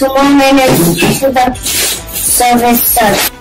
More minutes to the service starts.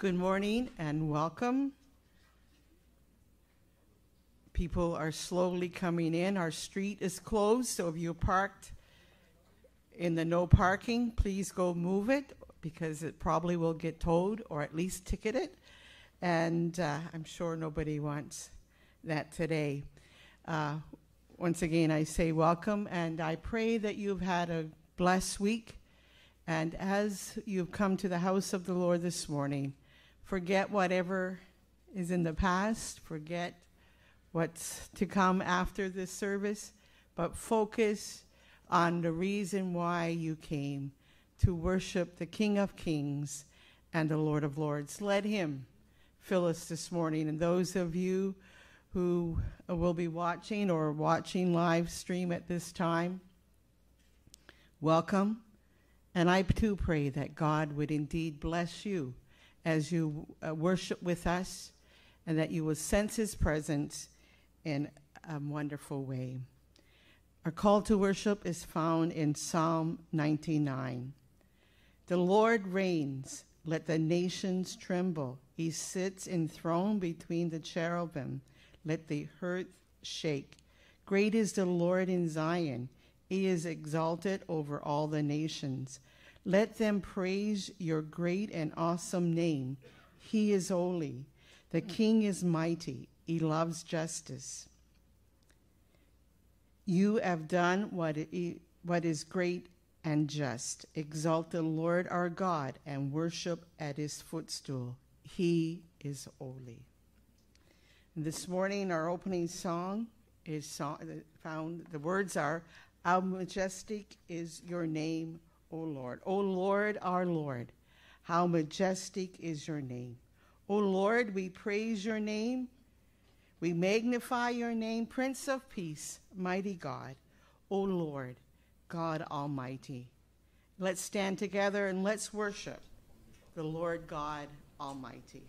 Good morning and welcome. People are slowly coming in. Our street is closed, so if you parked in the no parking, please go move it because it probably will get towed or at least ticketed. And uh, I'm sure nobody wants that today. Uh, once again, I say welcome and I pray that you've had a blessed week. And as you've come to the house of the Lord this morning, forget whatever is in the past, forget what's to come after this service, but focus on the reason why you came to worship the King of Kings and the Lord of Lords. Let him fill us this morning. And those of you who will be watching or watching live stream at this time, welcome. And I too pray that God would indeed bless you as you uh, worship with us and that you will sense his presence in a wonderful way. Our call to worship is found in Psalm 99. The Lord reigns, let the nations tremble. He sits enthroned between the cherubim, let the earth shake. Great is the Lord in Zion, he is exalted over all the nations. Let them praise your great and awesome name. He is holy. The King is mighty. He loves justice. You have done what, what is great and just. Exalt the Lord our God and worship at his footstool. He is holy. This morning, our opening song is song, found, the words are, How majestic is your name, O Lord. O Lord, our Lord, how majestic is your name. O Lord, we praise your name. We magnify your name, Prince of Peace, mighty God. O Lord, God Almighty. Let's stand together and let's worship the Lord God Almighty.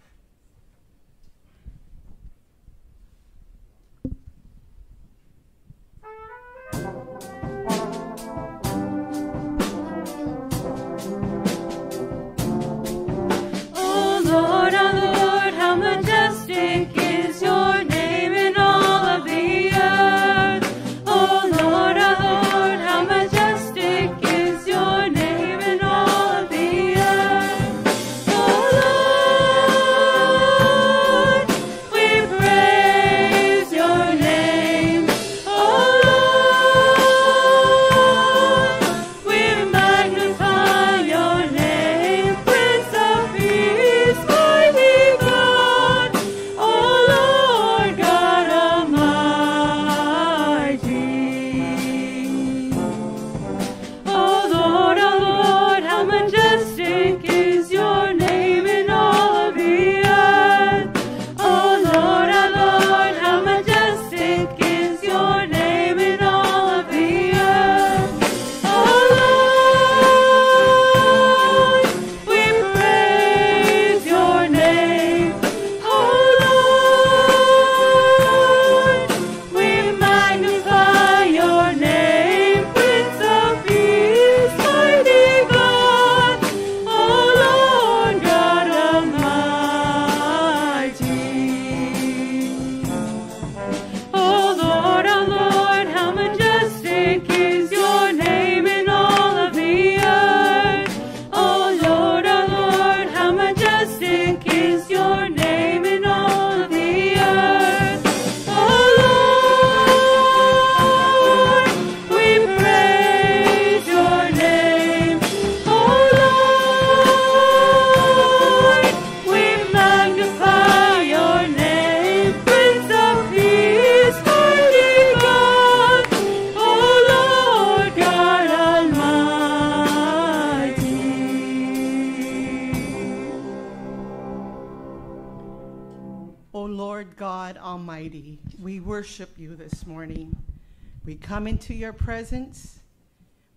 Into your presence.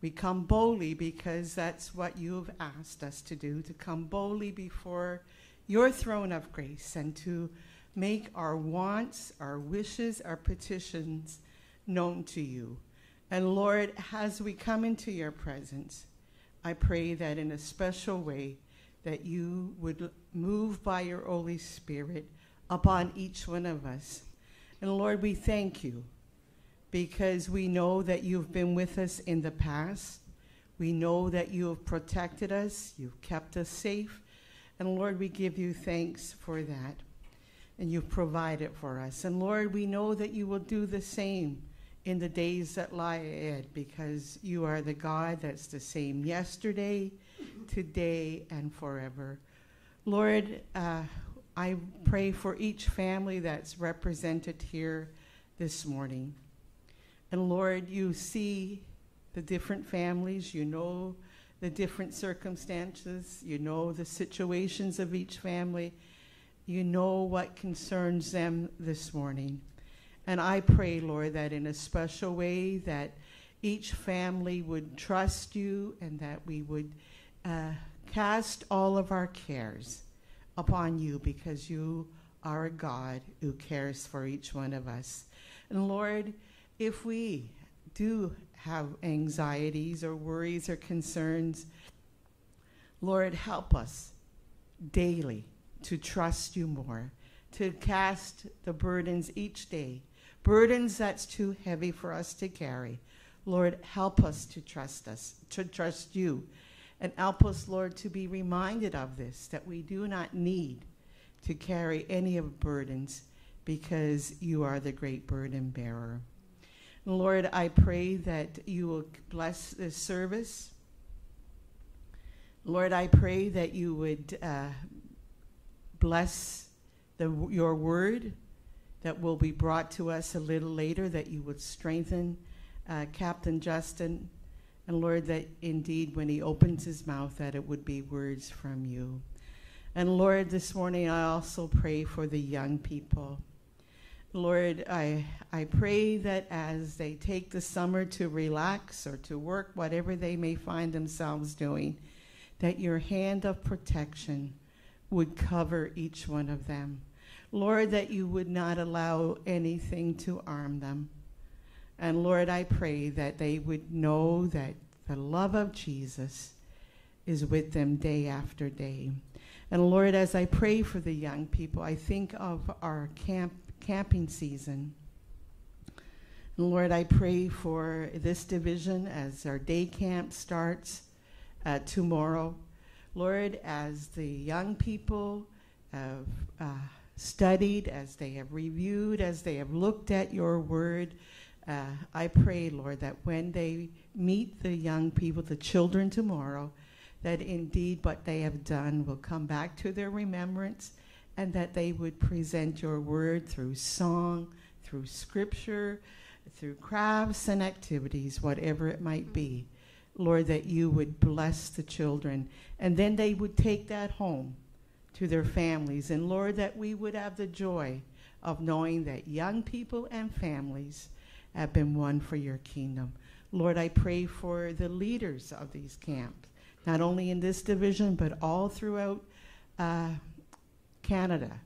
We come boldly because that's what you have asked us to do to come boldly before your throne of grace and to make our wants, our wishes, our petitions known to you. And Lord, as we come into your presence, I pray that in a special way that you would move by your Holy Spirit upon each one of us. And Lord, we thank you because we know that you've been with us in the past. We know that you have protected us, you've kept us safe. And Lord, we give you thanks for that. And you've provided for us. And Lord, we know that you will do the same in the days that lie ahead because you are the God that's the same yesterday, today, and forever. Lord, uh, I pray for each family that's represented here this morning. And Lord, you see the different families, you know the different circumstances, you know the situations of each family, you know what concerns them this morning. And I pray, Lord, that in a special way that each family would trust you and that we would uh, cast all of our cares upon you because you are a God who cares for each one of us. And Lord, if we do have anxieties or worries or concerns, Lord, help us daily to trust you more, to cast the burdens each day burdens that's too heavy for us to carry. Lord, help us to trust us, to trust you. And help us, Lord, to be reminded of this, that we do not need to carry any of burdens because you are the great burden bearer. Lord, I pray that you will bless this service. Lord, I pray that you would uh, bless the, your word that will be brought to us a little later, that you would strengthen uh, Captain Justin. And Lord, that indeed when he opens his mouth, that it would be words from you. And Lord, this morning I also pray for the young people. Lord, I, I pray that as they take the summer to relax or to work, whatever they may find themselves doing, that your hand of protection would cover each one of them. Lord, that you would not allow anything to harm them. And Lord, I pray that they would know that the love of Jesus is with them day after day. And Lord, as I pray for the young people, I think of our camp camping season. And Lord, I pray for this division as our day camp starts uh, tomorrow. Lord, as the young people have uh, studied, as they have reviewed, as they have looked at your word, uh, I pray, Lord, that when they meet the young people, the children tomorrow, that indeed what they have done will come back to their remembrance and that they would present your word through song, through scripture, through crafts and activities, whatever it might be. Lord, that you would bless the children and then they would take that home to their families. And Lord, that we would have the joy of knowing that young people and families have been won for your kingdom. Lord, I pray for the leaders of these camps, not only in this division, but all throughout uh, Canada.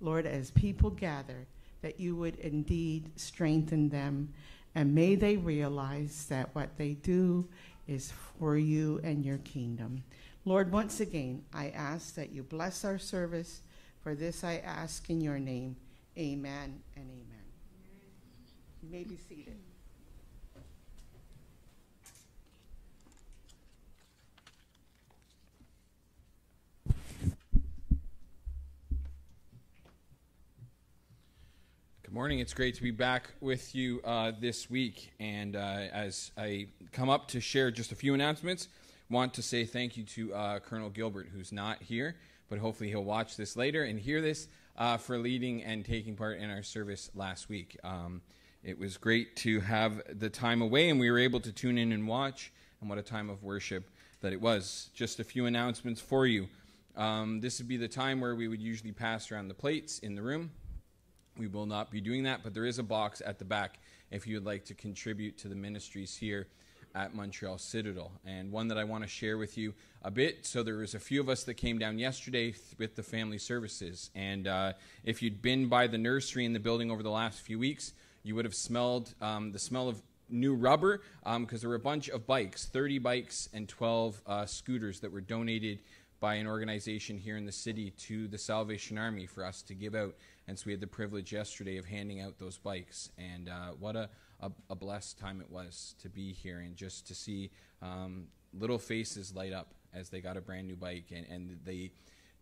Lord, as people gather, that you would indeed strengthen them, and may they realize that what they do is for you and your kingdom. Lord, once again, I ask that you bless our service. For this I ask in your name. Amen and amen. You may be seated. Morning. It's great to be back with you uh, this week. And uh, as I come up to share just a few announcements, want to say thank you to uh, Colonel Gilbert, who's not here, but hopefully he'll watch this later and hear this uh, for leading and taking part in our service last week. Um, it was great to have the time away, and we were able to tune in and watch, and what a time of worship that it was. Just a few announcements for you. Um, this would be the time where we would usually pass around the plates in the room. We will not be doing that, but there is a box at the back if you would like to contribute to the ministries here at Montreal Citadel. And one that I want to share with you a bit. So there was a few of us that came down yesterday th- with the family services. And uh, if you'd been by the nursery in the building over the last few weeks, you would have smelled um, the smell of new rubber because um, there were a bunch of bikes 30 bikes and 12 uh, scooters that were donated by an organization here in the city to the Salvation Army for us to give out. And so we had the privilege yesterday of handing out those bikes. And uh, what a, a, a, blessed time it was to be here and just to see um, little faces light up as they got a brand new bike and, and they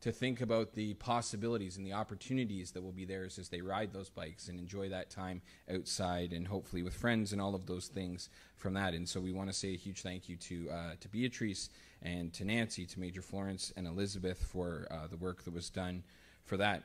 to think about the possibilities and the opportunities that will be theirs as they ride those bikes and enjoy that time outside and hopefully with friends and all of those things from that. And so we want to say a huge thank you to uh, to Beatrice and to Nancy, to Major Florence and Elizabeth for uh, the work that was done for that.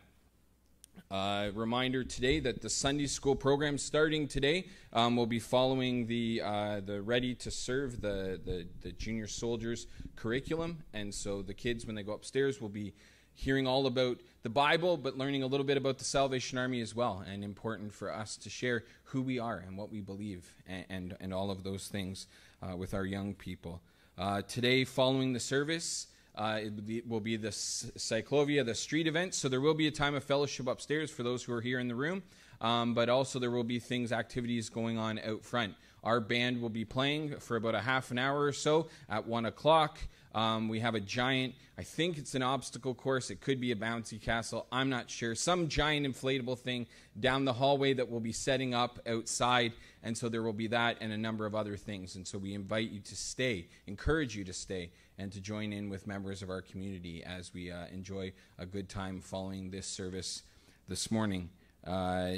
Uh, reminder today that the Sunday school program starting today um, will be following the uh, the Ready to Serve the, the, the junior soldiers curriculum, and so the kids when they go upstairs will be hearing all about the Bible, but learning a little bit about the Salvation Army as well, and important for us to share who we are and what we believe, and and, and all of those things uh, with our young people. Uh, today, following the service. Uh, it will be the Cyclovia, the street event. So there will be a time of fellowship upstairs for those who are here in the room. Um, but also there will be things, activities going on out front. Our band will be playing for about a half an hour or so at one o'clock. Um, we have a giant, I think it's an obstacle course. It could be a bouncy castle. I'm not sure. Some giant inflatable thing down the hallway that will be setting up outside. And so there will be that and a number of other things. And so we invite you to stay, encourage you to stay, and to join in with members of our community as we uh, enjoy a good time following this service this morning. Uh,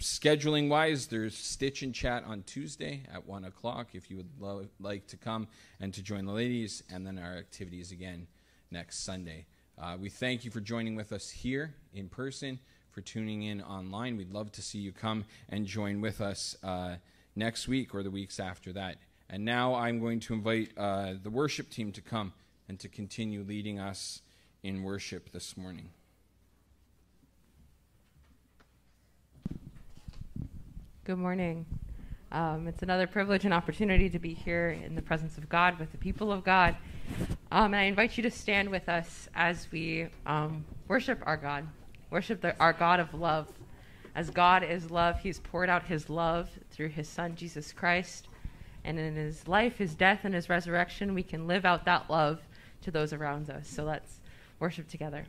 scheduling wise, there's Stitch and Chat on Tuesday at 1 o'clock if you would lo- like to come and to join the ladies, and then our activities again next Sunday. Uh, we thank you for joining with us here in person, for tuning in online. We'd love to see you come and join with us uh, next week or the weeks after that. And now I'm going to invite uh, the worship team to come and to continue leading us in worship this morning. Good morning. Um, it's another privilege and opportunity to be here in the presence of God with the people of God. Um, and I invite you to stand with us as we um, worship our God, worship the, our God of love. As God is love, He's poured out His love through His Son, Jesus Christ. And in his life, his death, and his resurrection, we can live out that love to those around us. So let's worship together.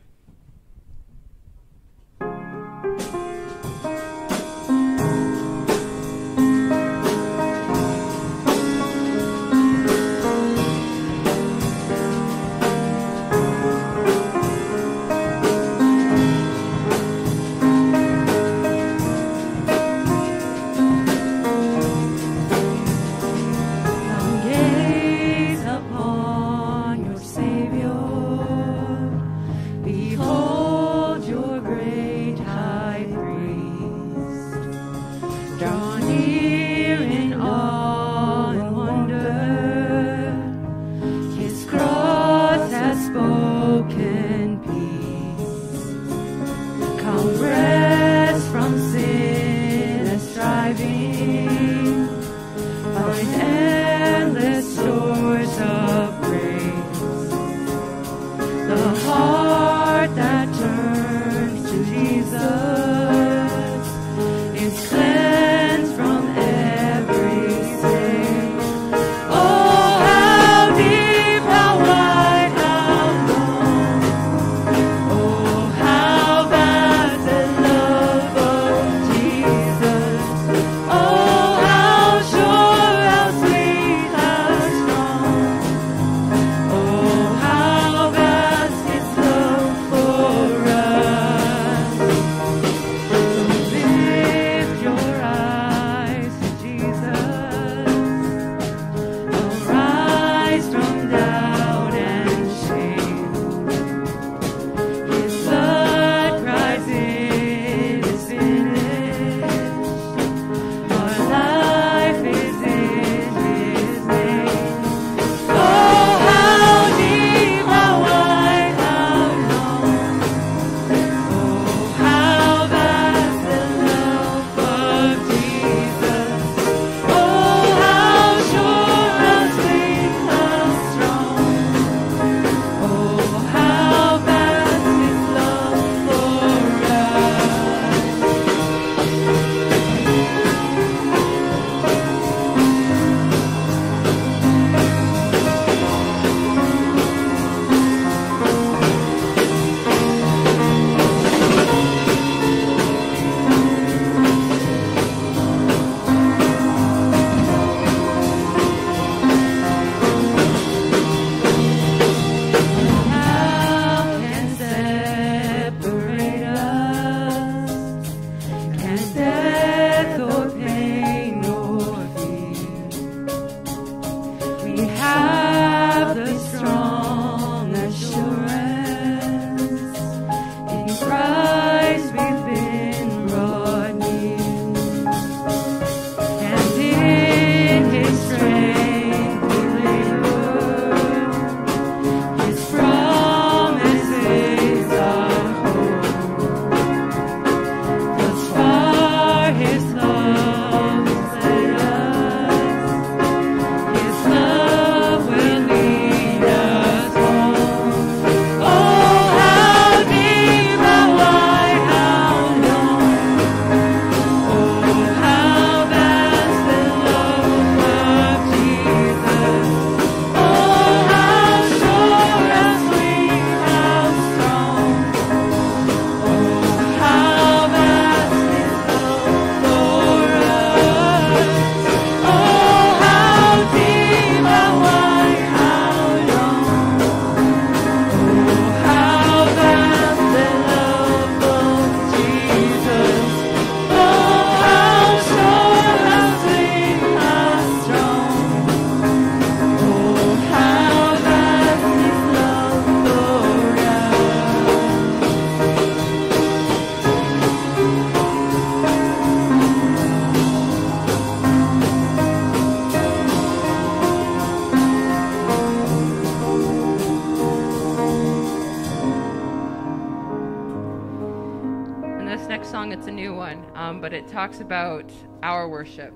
Talks about our worship.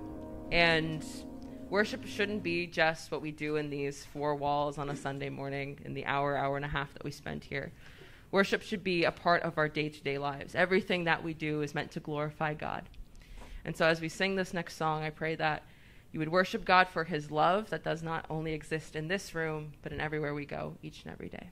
And worship shouldn't be just what we do in these four walls on a Sunday morning in the hour, hour and a half that we spend here. Worship should be a part of our day to day lives. Everything that we do is meant to glorify God. And so as we sing this next song, I pray that you would worship God for his love that does not only exist in this room, but in everywhere we go each and every day.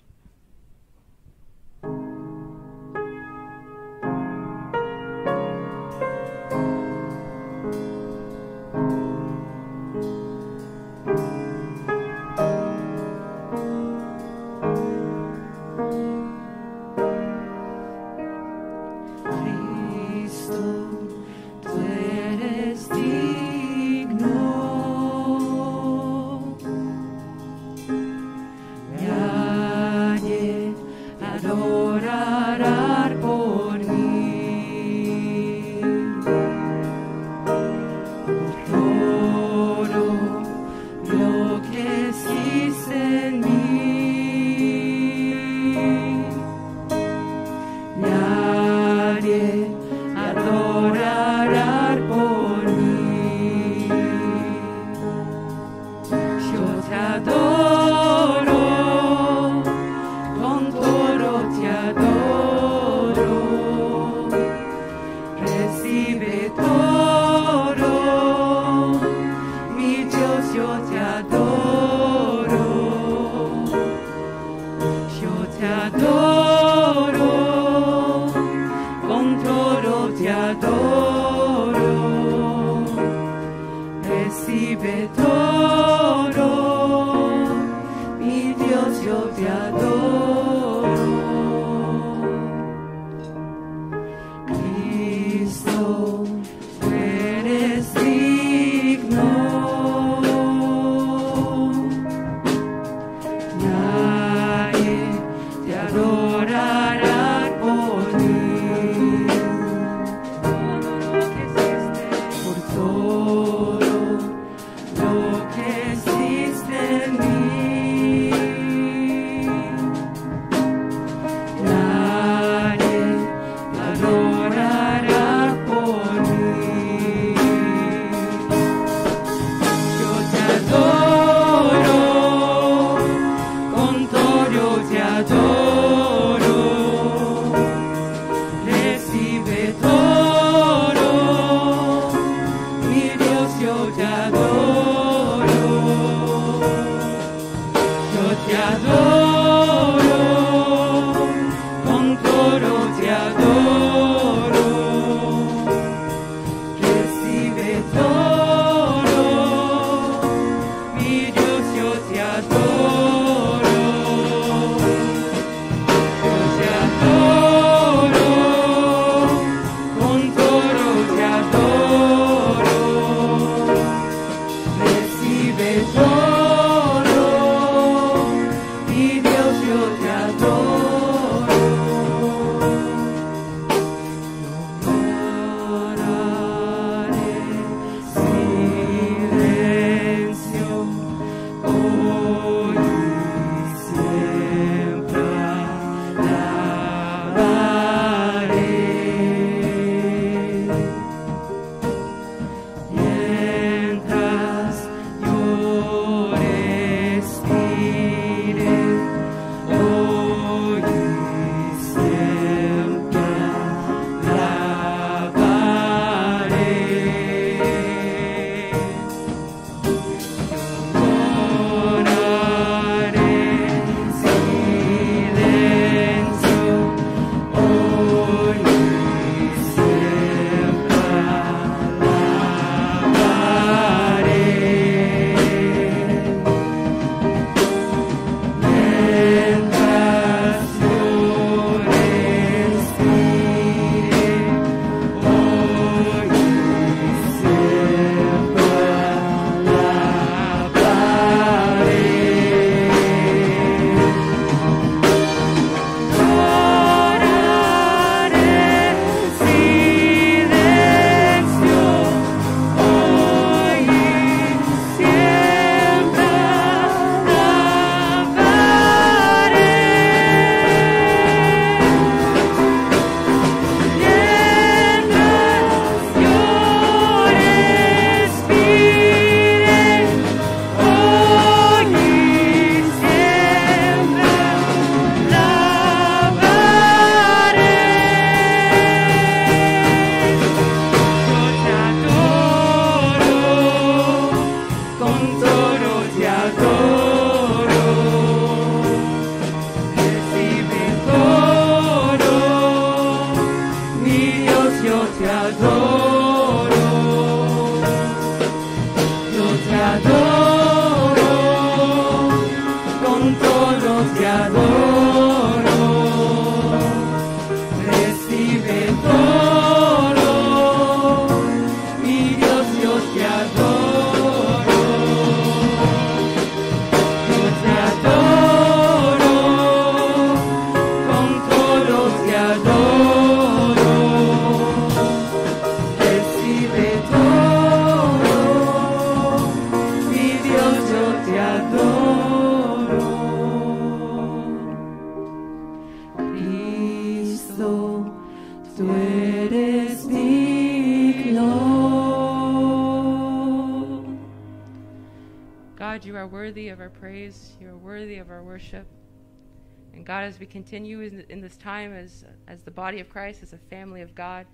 adoraré. Praise. You are worthy of our worship. And God, as we continue in, in this time as, as the body of Christ, as a family of God,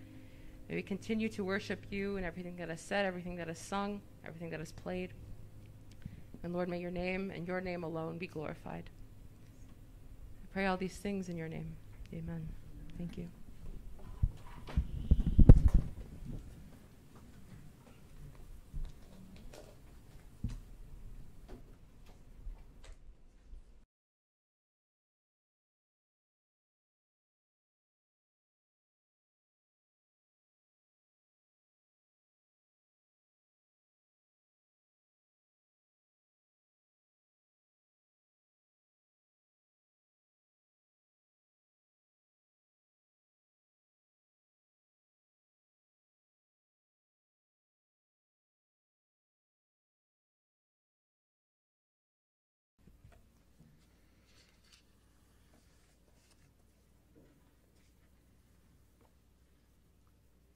may we continue to worship you in everything that is said, everything that is sung, everything that is played. And Lord, may your name and your name alone be glorified. I pray all these things in your name. Amen. Thank you.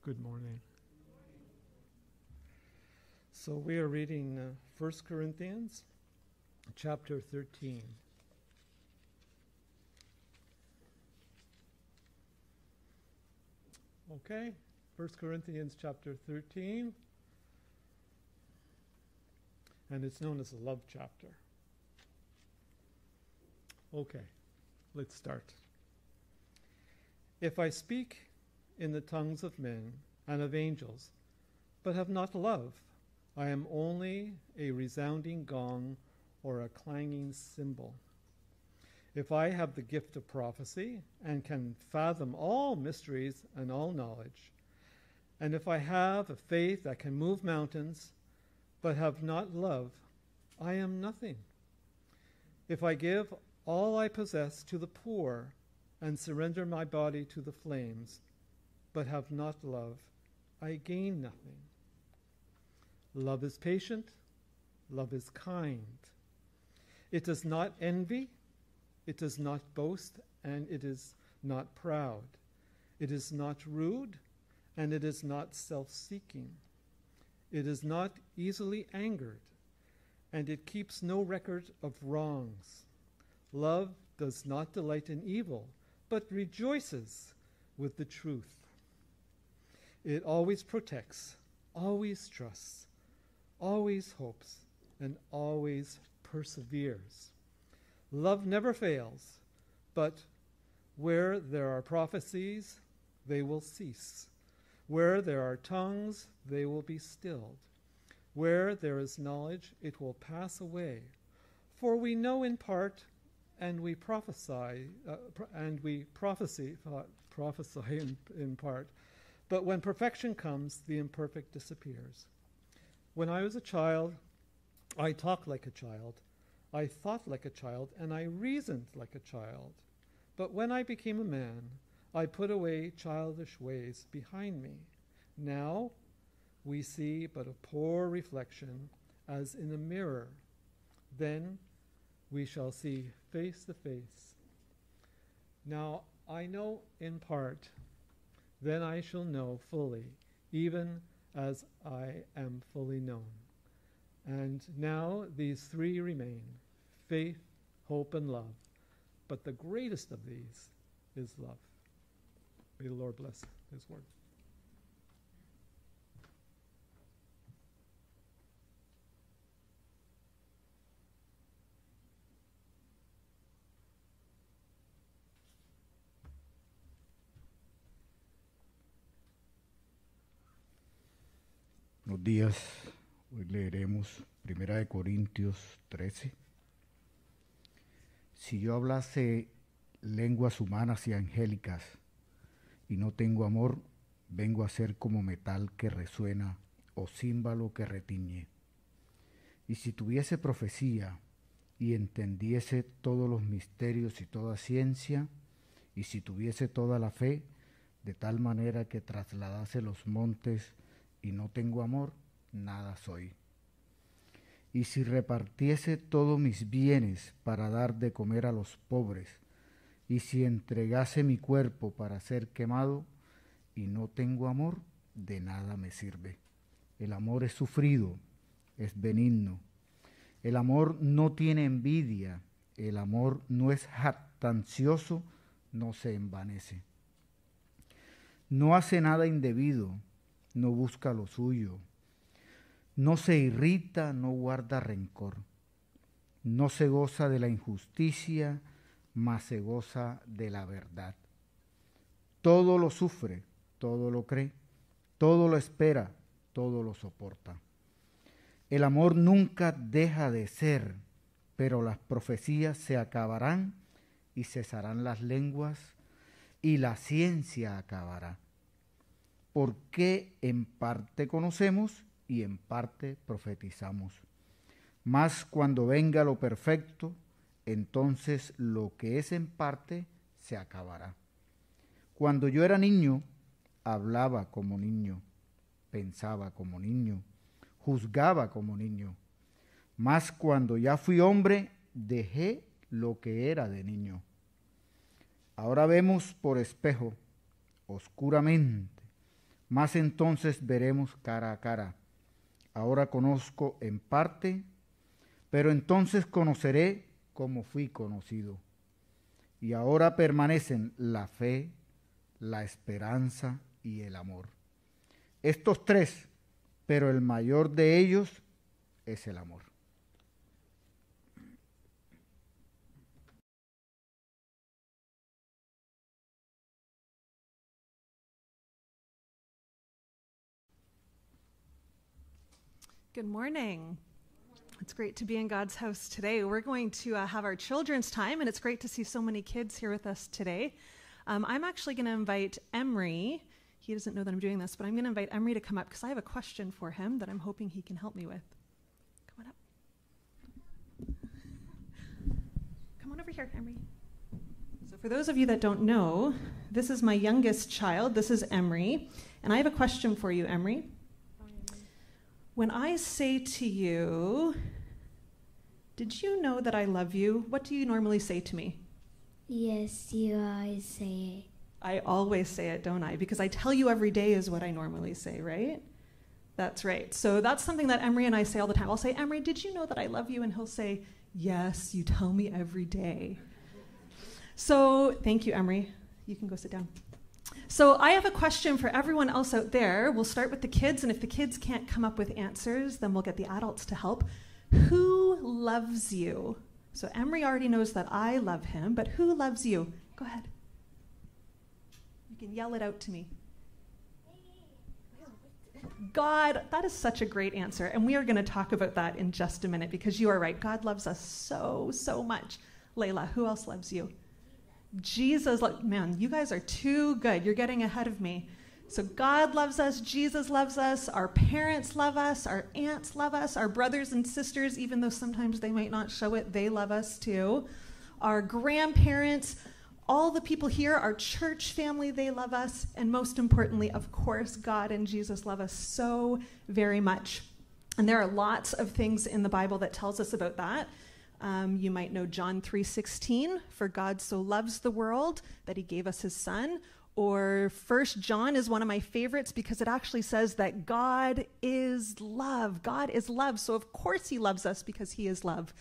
Good morning. So we are reading uh, 1 Corinthians chapter 13. Okay, 1 Corinthians chapter 13. And it's known as a love chapter. Okay, let's start. If I speak in the tongues of men and of angels, but have not love, I am only a resounding gong or a clanging cymbal. If I have the gift of prophecy and can fathom all mysteries and all knowledge, and if I have a faith that can move mountains, but have not love, I am nothing. If I give all I possess to the poor and surrender my body to the flames, but have not love, I gain nothing. Love is patient, love is kind. It does not envy, it does not boast, and it is not proud. It is not rude, and it is not self seeking. It is not easily angered, and it keeps no record of wrongs. Love does not delight in evil, but rejoices with the truth. It always protects, always trusts, always hopes, and always perseveres. Love never fails, but where there are prophecies, they will cease. Where there are tongues, they will be stilled. Where there is knowledge, it will pass away. For we know in part, and we prophesy, uh, and we prophesy, uh, prophesy in, in part. But when perfection comes, the imperfect disappears. When I was a child, I talked like a child, I thought like a child, and I reasoned like a child. But when I became a man, I put away childish ways behind me. Now we see but a poor reflection as in a mirror. Then we shall see face to face. Now I know in part then I shall know fully, even as I am fully known. And now these three remain faith, hope, and love. But the greatest of these is love. May the Lord bless his word. Días. Hoy leeremos Primera de Corintios 13. Si yo hablase lenguas humanas y angélicas y no tengo amor, vengo a ser como metal que resuena o címbalo que retiñe. Y si tuviese profecía y entendiese todos los misterios y toda ciencia, y si tuviese toda la fe, de tal manera que trasladase los montes y no tengo amor, nada soy. Y si repartiese todos mis bienes para dar de comer a los pobres, y si entregase mi cuerpo para ser quemado, y no tengo amor, de nada me sirve. El amor es sufrido, es benigno. El amor no tiene envidia, el amor no es jactancioso, no se envanece. No hace nada indebido, no busca lo suyo, no se irrita, no guarda rencor, no se goza de la injusticia, mas se goza de la verdad. Todo lo sufre, todo lo cree, todo lo espera, todo lo soporta. El amor nunca deja de ser, pero las profecías se acabarán y cesarán las lenguas y la ciencia acabará. Porque en parte conocemos y en parte profetizamos. Mas cuando venga lo perfecto, entonces lo que es en parte se acabará. Cuando yo era niño, hablaba como niño, pensaba como niño, juzgaba como niño. Mas cuando ya fui hombre, dejé lo que era de niño. Ahora vemos por espejo, oscuramente, mas entonces veremos cara a cara. Ahora conozco en parte, pero entonces conoceré como fui conocido. Y ahora permanecen la fe, la esperanza y el amor. Estos tres, pero el mayor de ellos es el amor. Good morning. It's great to be in God's house today. We're going to uh, have our children's time, and it's great to see so many kids here with us today. Um, I'm actually going to invite Emery. He doesn't know that I'm doing this, but I'm going to invite Emery to come up because I have a question for him that I'm hoping he can help me with. Come on up. Come on over here, Emery. So, for those of you that don't know, this is my youngest child. This is Emery. And I have a question for you, Emery. When I say to you, Did you know that I love you? What do you normally say to me? Yes, you always say it. I always say it, don't I? Because I tell you every day is what I normally say, right? That's right. So that's something that Emery and I say all the time. I'll say, Emery, did you know that I love you? And he'll say, Yes, you tell me every day. So thank you, Emery. You can go sit down. So I have a question for everyone else out there. We'll start with the kids, and if the kids can't come up with answers, then we'll get the adults to help. Who loves you? So Emery already knows that I love him, but who loves you? Go ahead. You can yell it out to me. God, that is such a great answer. And we are going to talk about that in just a minute because you are right. God loves us so, so much. Layla, who else loves you? Jesus, lo- man, you guys are too good. You're getting ahead of me. So, God loves us, Jesus loves us, our parents love us, our aunts love us, our brothers and sisters, even though sometimes they might not show it, they love us too. Our grandparents, all the people here, our church family, they love us. And most importantly, of course, God and Jesus love us so very much. And there are lots of things in the Bible that tells us about that. Um, you might know John 3:16, for God so loves the world that he gave us his son. Or First John is one of my favorites because it actually says that God is love. God is love. So of course he loves us because he is love.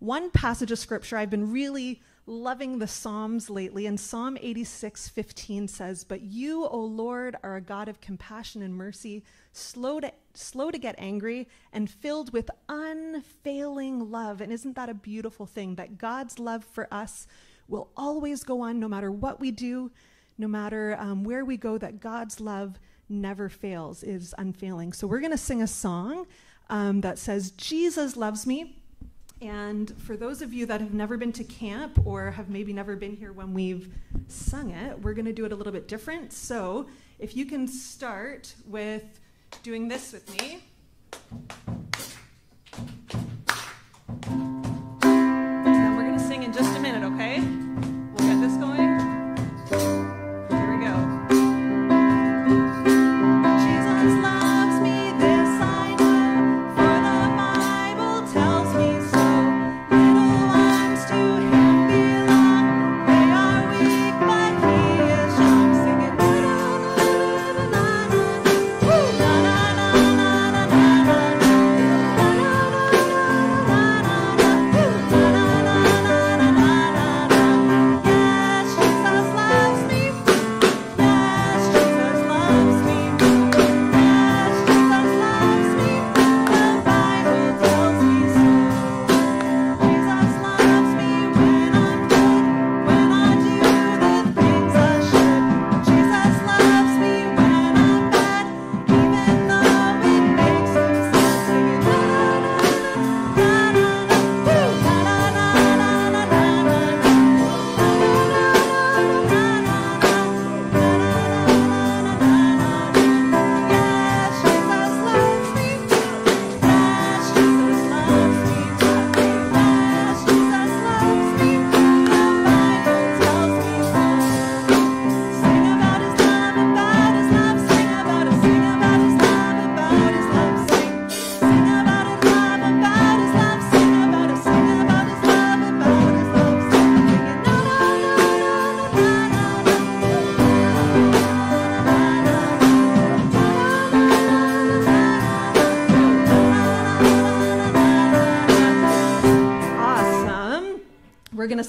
One passage of scripture I've been really loving the Psalms lately, and Psalm 86 15 says, But you, O Lord, are a God of compassion and mercy, slow to, slow to get angry, and filled with unfailing love. And isn't that a beautiful thing? That God's love for us will always go on no matter what we do, no matter um, where we go, that God's love never fails, is unfailing. So we're going to sing a song um, that says, Jesus loves me. And for those of you that have never been to camp or have maybe never been here when we've sung it, we're going to do it a little bit different. So if you can start with doing this with me.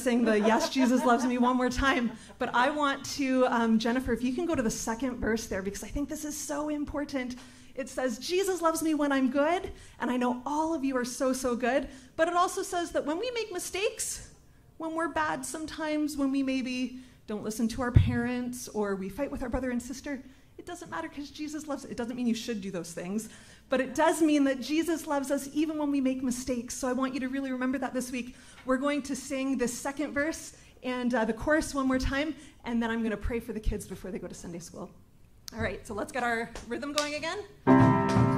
Sing the Yes, Jesus Loves Me one more time. But I want to, um, Jennifer, if you can go to the second verse there, because I think this is so important. It says, Jesus loves me when I'm good, and I know all of you are so, so good. But it also says that when we make mistakes, when we're bad sometimes, when we maybe don't listen to our parents or we fight with our brother and sister, it doesn't matter because Jesus loves it. It doesn't mean you should do those things, but it does mean that Jesus loves us even when we make mistakes. So I want you to really remember that this week. We're going to sing this second verse and uh, the chorus one more time, and then I'm going to pray for the kids before they go to Sunday school. All right, so let's get our rhythm going again.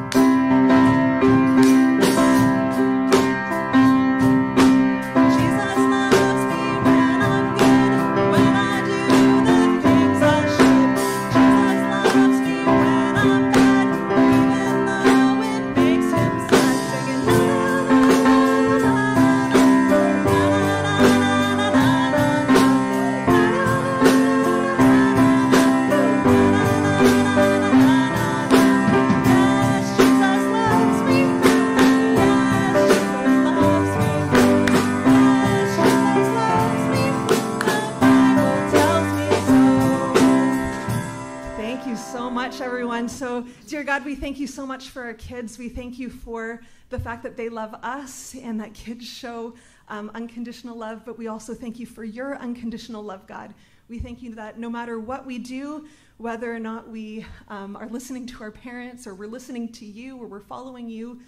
We thank you so much for our kids. We thank you for the fact that they love us and that kids show um, unconditional love, but we also thank you for your unconditional love, God. We thank you that no matter what we do, whether or not we um, are listening to our parents or we're listening to you or we're following you,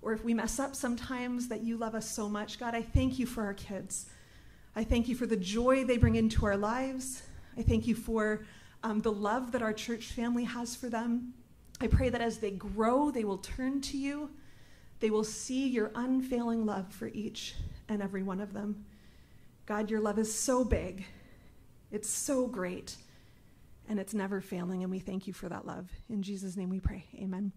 or if we mess up sometimes, that you love us so much. God, I thank you for our kids. I thank you for the joy they bring into our lives. I thank you for um, the love that our church family has for them. I pray that as they grow, they will turn to you. They will see your unfailing love for each and every one of them. God, your love is so big, it's so great, and it's never failing, and we thank you for that love. In Jesus' name we pray. Amen.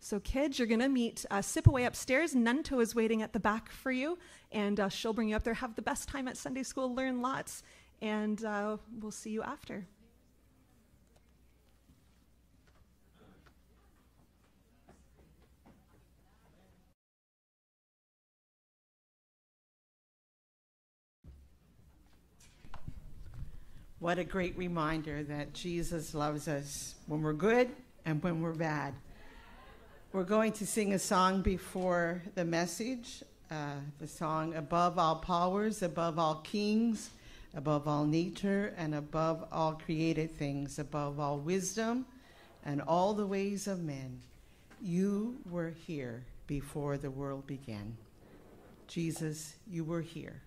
So, kids, you're going to meet uh, Sip Away upstairs. Nunto is waiting at the back for you, and uh, she'll bring you up there. Have the best time at Sunday school, learn lots, and uh, we'll see you after. What a great reminder that Jesus loves us when we're good and when we're bad. We're going to sing a song before the message, uh, the song Above All Powers, Above All Kings, Above All Nature, and Above All Created Things, Above All Wisdom and all the ways of men. You were here before the world began. Jesus, you were here.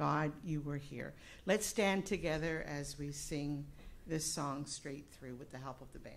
God, you were here. Let's stand together as we sing this song straight through with the help of the band.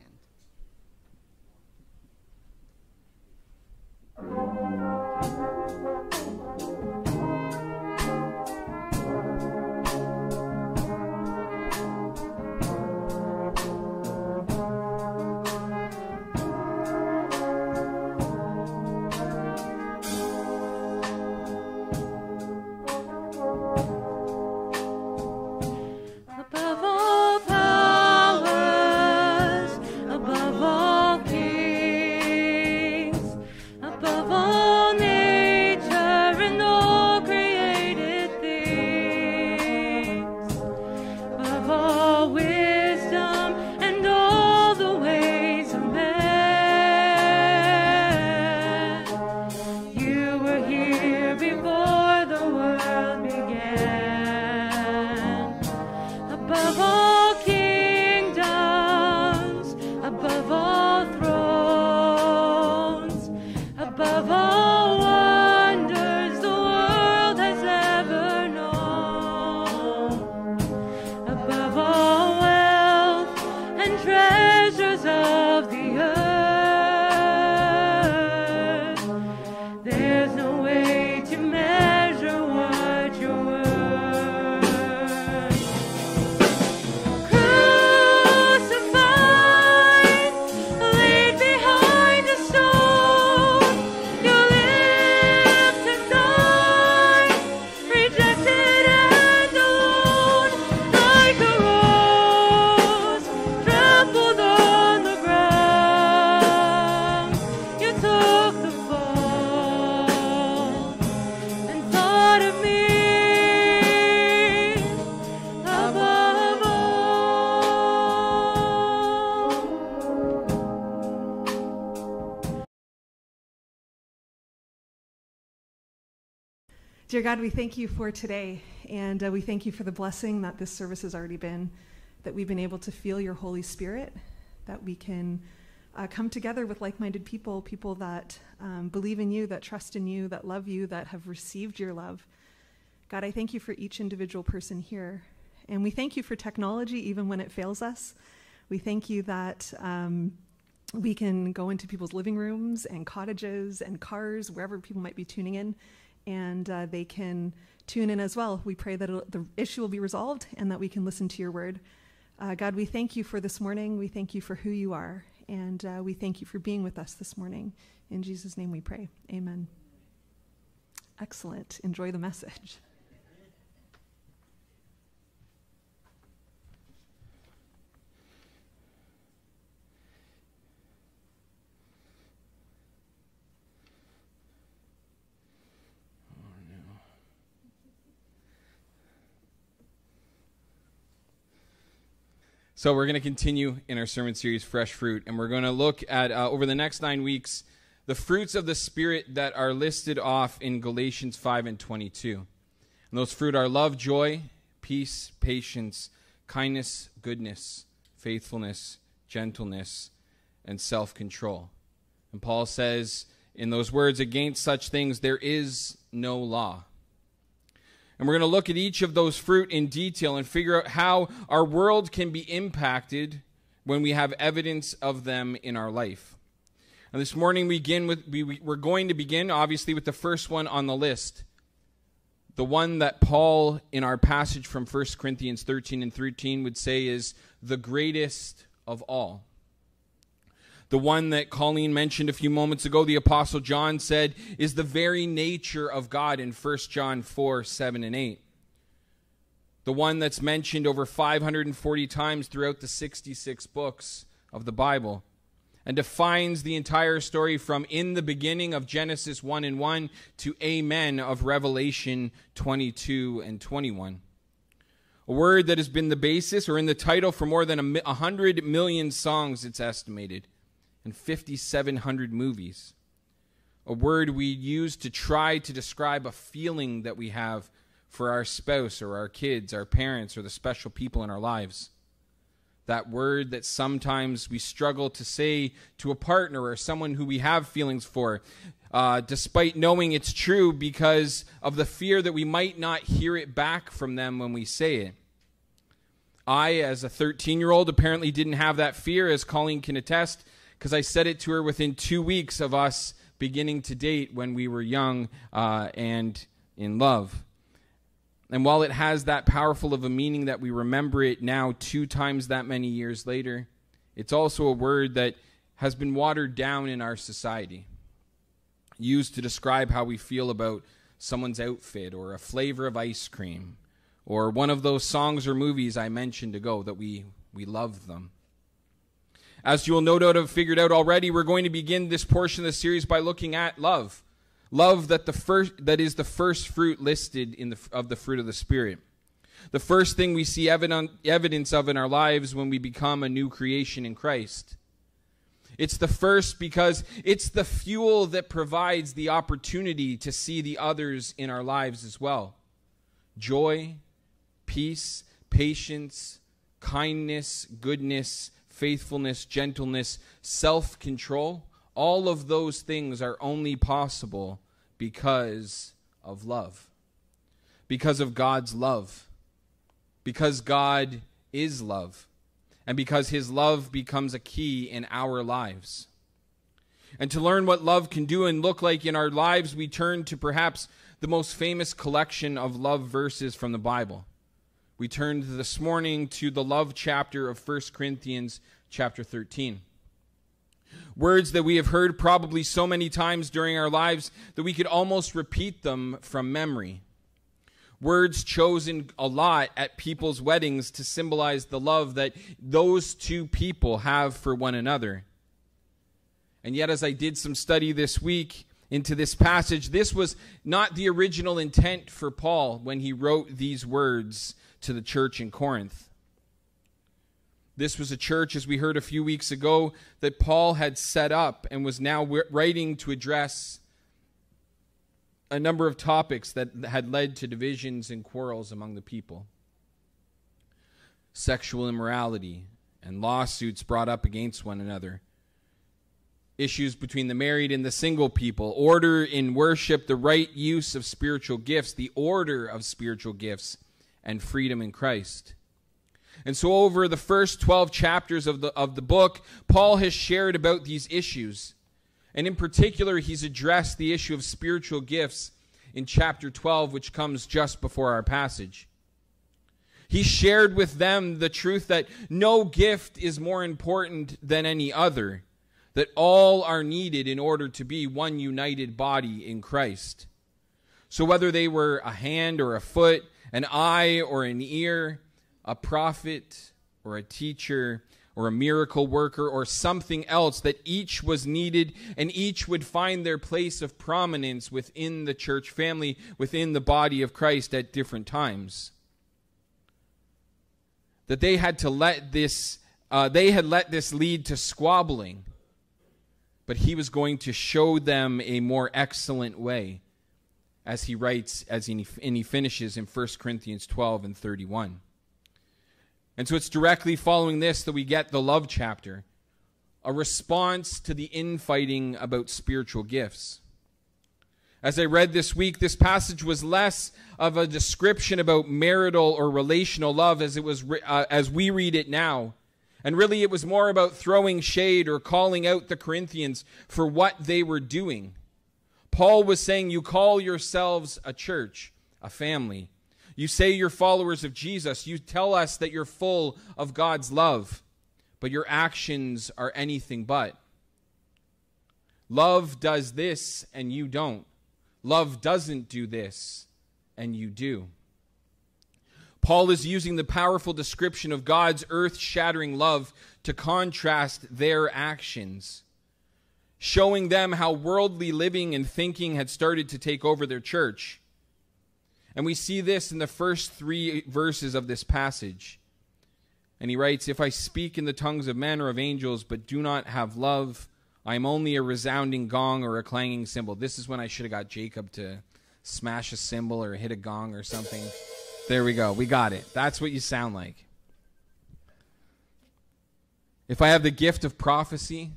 Dear God, we thank you for today, and uh, we thank you for the blessing that this service has already been, that we've been able to feel your Holy Spirit, that we can uh, come together with like minded people, people that um, believe in you, that trust in you, that love you, that have received your love. God, I thank you for each individual person here. And we thank you for technology, even when it fails us. We thank you that um, we can go into people's living rooms and cottages and cars, wherever people might be tuning in, and uh, they can tune in as well. We pray that the issue will be resolved and that we can listen to your word. Uh, God, we thank you for this morning. We thank you for who you are. And uh, we thank you for being with us this morning. In Jesus' name we pray. Amen. Excellent. Enjoy the message. So we're going to continue in our sermon series, Fresh Fruit, and we're going to look at uh, over the next nine weeks the fruits of the Spirit that are listed off in Galatians five and twenty-two. And those fruit are love, joy, peace, patience, kindness, goodness, faithfulness, gentleness, and self-control. And Paul says in those words, "Against such things there is no law." And we're going to look at each of those fruit in detail and figure out how our world can be impacted when we have evidence of them in our life. And this morning we begin with we, we- we're going to begin obviously with the first one on the list. The one that Paul in our passage from 1 Corinthians 13 and 13 would say is the greatest of all. The one that Colleen mentioned a few moments ago, the Apostle John said, is the very nature of God in 1 John 4 7 and 8. The one that's mentioned over 540 times throughout the 66 books of the Bible and defines the entire story from in the beginning of Genesis 1 and 1 to amen of Revelation 22 and 21. A word that has been the basis or in the title for more than a 100 million songs, it's estimated and 5,700 movies. A word we use to try to describe a feeling that we have for our spouse or our kids, our parents, or the special people in our lives. That word that sometimes we struggle to say to a partner or someone who we have feelings for, uh, despite knowing it's true because of the fear that we might not hear it back from them when we say it. I, as a 13 year old, apparently didn't have that fear, as Colleen can attest, because I said it to her within two weeks of us beginning to date when we were young uh, and in love. And while it has that powerful of a meaning that we remember it now two times that many years later, it's also a word that has been watered down in our society, used to describe how we feel about someone's outfit or a flavor of ice cream or one of those songs or movies I mentioned ago that we, we love them. As you will no doubt have figured out already, we're going to begin this portion of the series by looking at love. Love that the first that is the first fruit listed in the of the fruit of the spirit. The first thing we see evident, evidence of in our lives when we become a new creation in Christ. It's the first because it's the fuel that provides the opportunity to see the others in our lives as well. Joy, peace, patience, kindness, goodness, faithfulness, gentleness, self control, all of those things are only possible because of love. Because of God's love. Because God is love. And because his love becomes a key in our lives. And to learn what love can do and look like in our lives, we turn to perhaps the most famous collection of love verses from the Bible. We turned this morning to the love chapter of 1 Corinthians chapter 13. Words that we have heard probably so many times during our lives that we could almost repeat them from memory. Words chosen a lot at people's weddings to symbolize the love that those two people have for one another. And yet, as I did some study this week into this passage, this was not the original intent for Paul when he wrote these words to the church in Corinth. This was a church, as we heard a few weeks ago, that Paul had set up and was now writing to address a number of topics that had led to divisions and quarrels among the people. Sexual immorality and lawsuits brought up against one another, issues between the married and the single people, order in worship, the right use of spiritual gifts, the order of spiritual gifts, and freedom in Christ. And so, over the first 12 chapters of the, of the book, Paul has shared about these issues. And in particular, he's addressed the issue of spiritual gifts in chapter 12, which comes just before our passage. He shared with them the truth that no gift is more important than any other, that all are needed in order to be one united body in Christ. So, whether they were a hand or a foot, an eye or an ear, a prophet or a teacher or a miracle worker or something else, that each was needed and each would find their place of prominence within the church family, within the body of Christ at different times. That they had to let this, uh, they had let this lead to squabbling, but he was going to show them a more excellent way, as he writes, as he, and he finishes in 1 Corinthians 12 and 31. And so it's directly following this that we get the love chapter, a response to the infighting about spiritual gifts. As I read this week, this passage was less of a description about marital or relational love as it was uh, as we read it now. And really it was more about throwing shade or calling out the Corinthians for what they were doing. Paul was saying you call yourselves a church, a family, you say you're followers of Jesus. You tell us that you're full of God's love, but your actions are anything but. Love does this and you don't. Love doesn't do this and you do. Paul is using the powerful description of God's earth shattering love to contrast their actions, showing them how worldly living and thinking had started to take over their church. And we see this in the first three verses of this passage. And he writes, If I speak in the tongues of men or of angels, but do not have love, I am only a resounding gong or a clanging cymbal. This is when I should have got Jacob to smash a cymbal or hit a gong or something. There we go. We got it. That's what you sound like. If I have the gift of prophecy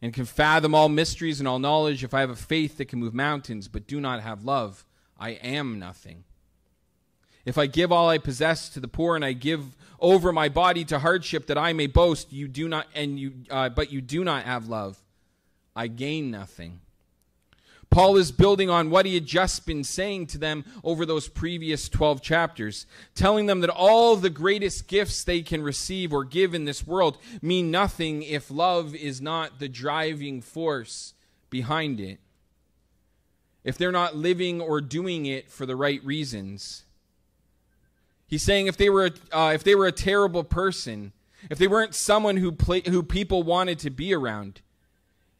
and can fathom all mysteries and all knowledge, if I have a faith that can move mountains but do not have love, I am nothing. If I give all I possess to the poor and I give over my body to hardship that I may boast, you do not and you uh, but you do not have love, I gain nothing. Paul is building on what he had just been saying to them over those previous 12 chapters, telling them that all the greatest gifts they can receive or give in this world mean nothing if love is not the driving force behind it if they're not living or doing it for the right reasons. He's saying if they were uh, if they were a terrible person, if they weren't someone who play, who people wanted to be around,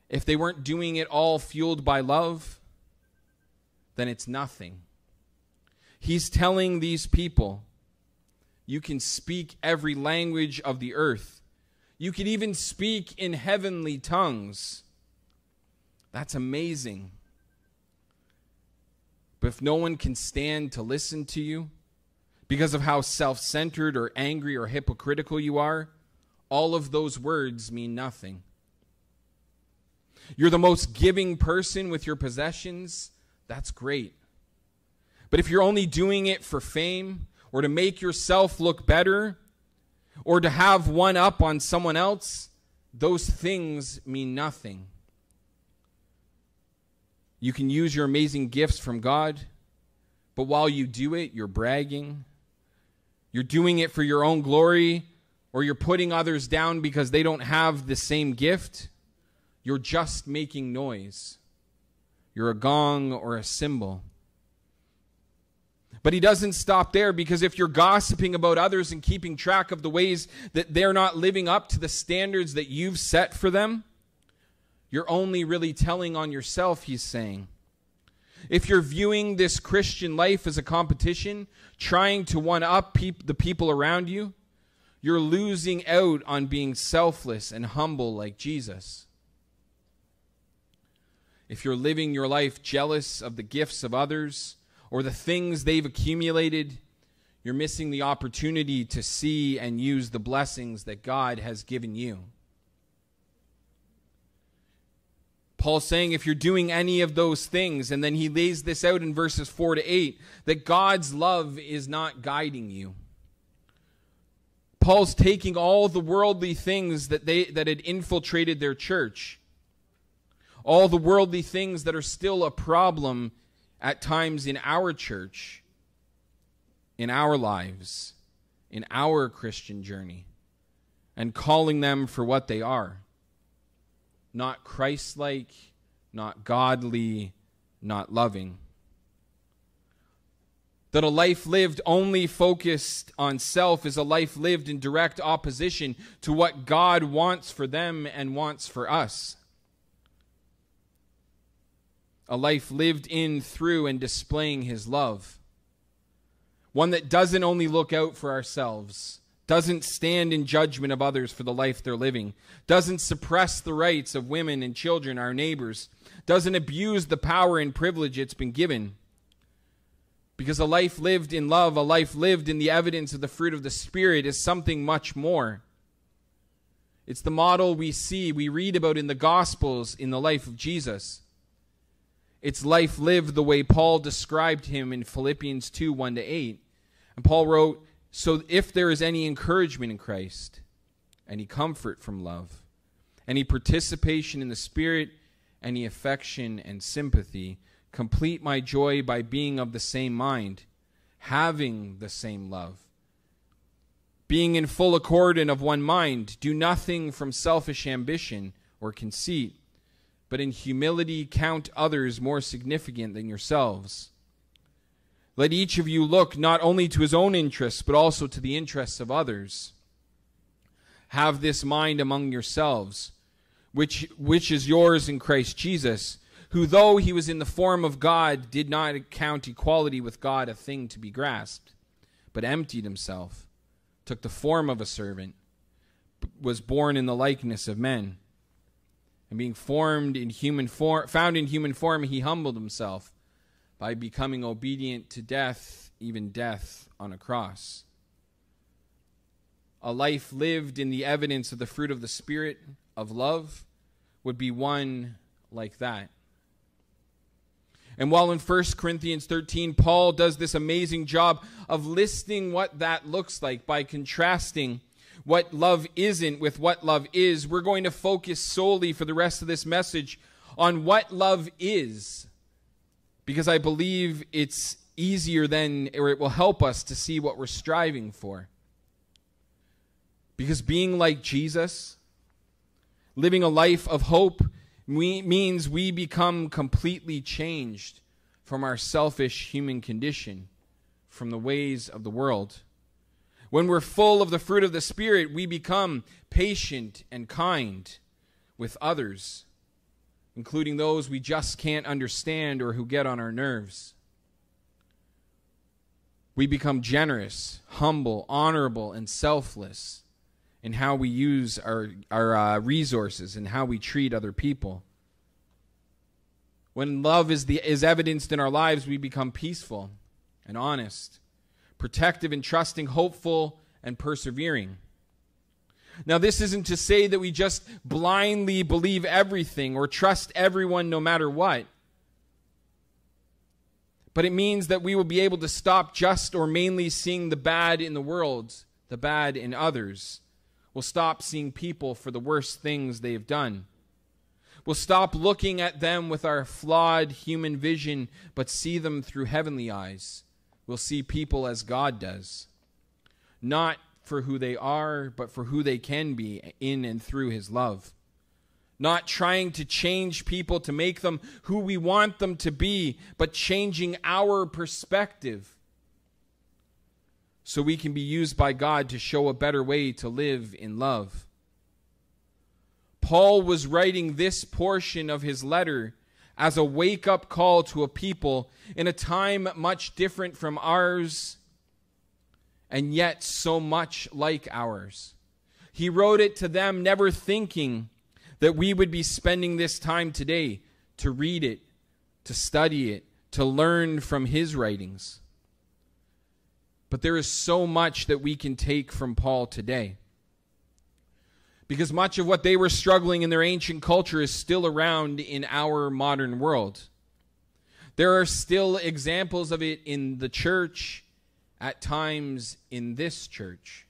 if they weren't doing it all fueled by love, then it's nothing. He's telling these people, you can speak every language of the earth. You can even speak in heavenly tongues. That's amazing. But if no one can stand to listen to you because of how self centered or angry or hypocritical you are, all of those words mean nothing. You're the most giving person with your possessions, that's great. But if you're only doing it for fame or to make yourself look better or to have one up on someone else, those things mean nothing. You can use your amazing gifts from God, but while you do it, you're bragging. You're doing it for your own glory, or you're putting others down because they don't have the same gift. You're just making noise. You're a gong or a cymbal. But he doesn't stop there because if you're gossiping about others and keeping track of the ways that they're not living up to the standards that you've set for them, you're only really telling on yourself, he's saying. If you're viewing this Christian life as a competition, trying to one up peop- the people around you, you're losing out on being selfless and humble like Jesus. If you're living your life jealous of the gifts of others or the things they've accumulated, you're missing the opportunity to see and use the blessings that God has given you. Paul's saying if you're doing any of those things, and then he lays this out in verses 4 to 8, that God's love is not guiding you. Paul's taking all the worldly things that they that had infiltrated their church, all the worldly things that are still a problem at times in our church, in our lives, in our Christian journey, and calling them for what they are not Christ like, not godly, not loving. That a life lived only focused on self is a life lived in direct opposition to what God wants for them and wants for us. A life lived in, through, and displaying His love. One that doesn't only look out for ourselves doesn't stand in judgment of others for the life they're living, doesn't suppress the rights of women and children, our neighbors, doesn't abuse the power and privilege it's been given. Because a life lived in love, a life lived in the evidence of the fruit of the Spirit, is something much more. It's the model we see, we read about in the Gospels in the life of Jesus. It's life lived the way Paul described him in Philippians 2 1 to 8. And Paul wrote, so, if there is any encouragement in Christ, any comfort from love, any participation in the Spirit, any affection and sympathy, complete my joy by being of the same mind, having the same love. Being in full accord and of one mind, do nothing from selfish ambition or conceit, but in humility count others more significant than yourselves. Let each of you look not only to his own interests, but also to the interests of others. Have this mind among yourselves, which, which is yours in Christ Jesus, who, though he was in the form of God, did not count equality with God a thing to be grasped, but emptied himself, took the form of a servant, was born in the likeness of men. And being formed in human form, found in human form, he humbled himself by becoming obedient to death, even death on a cross. A life lived in the evidence of the fruit of the Spirit of love would be one like that. And while in 1 Corinthians 13, Paul does this amazing job of listing what that looks like by contrasting what love isn't with what love is, we're going to focus solely for the rest of this message on what love is because I believe it's easier then, or it will help us to see what we're striving for. Because being like Jesus, living a life of hope, we, means we become completely changed from our selfish human condition, from the ways of the world. When we're full of the fruit of the Spirit, we become patient and kind with others including those we just can't understand or who get on our nerves. We become generous, humble, honorable, and selfless in how we use our, our uh, resources and how we treat other people. When love is, the, is evidenced in our lives, we become peaceful and honest, protective and trusting, hopeful and persevering. Now, this isn't to say that we just blindly believe everything or trust everyone no matter what. But it means that we will be able to stop just or mainly seeing the bad in the world, the bad in others. We'll stop seeing people for the worst things they have done. We'll stop looking at them with our flawed human vision, but see them through heavenly eyes. We'll see people as God does. Not for who they are, but for who they can be in and through His love. Not trying to change people to make them who we want them to be, but changing our perspective so we can be used by God to show a better way to live in love. Paul was writing this portion of his letter as a wake up call to a people in a time much different from ours and yet so much like ours. He wrote it to them, never thinking that we would be spending this time today to read it, to study it, to learn from his writings. But there is so much that we can take from Paul today. Because much of what they were struggling in their ancient culture is still around in our modern world. There are still examples of it in the church, at times in this church.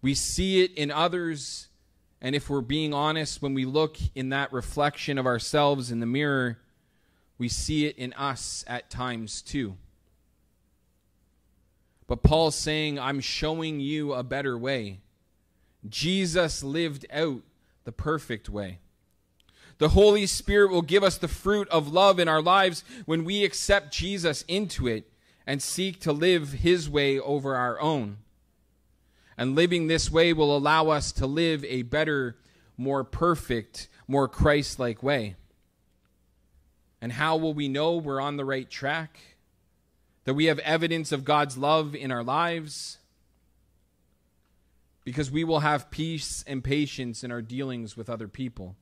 We see it in others, and if we're being honest, when we look in that reflection of ourselves in the mirror, we see it in us at times too. But Paul's saying, I'm showing you a better way. Jesus lived out the perfect way. The Holy Spirit will give us the fruit of love in our lives when we accept Jesus into it and seek to live His way over our own. And living this way will allow us to live a better, more perfect, more Christ like way. And how will we know we're on the right track? That we have evidence of God's love in our lives? Because we will have peace and patience in our dealings with other people.